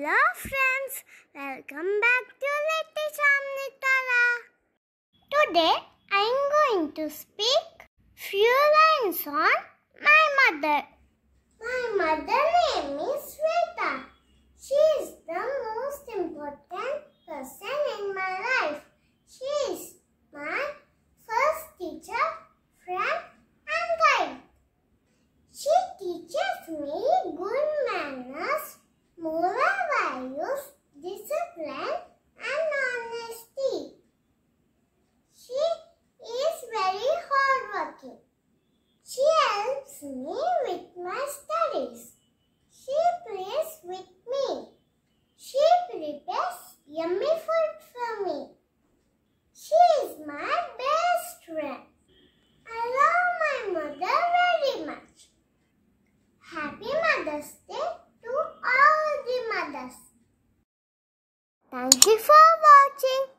Hello friends, welcome back to Little Champ Nitara. Today I am going to speak few lines on my mother. My mother name is Sweta. She is the most important person in my life. She is my first teacher, friend and guide. She teaches me good manners, moral values, discipline, and honesty. She is very hardworking. She helps me with my studies. She plays with me. She prepares yummy food for me. She is my best friend. I love my mother very much. Happy Mother's Day to all the mothers. Thank you for watching.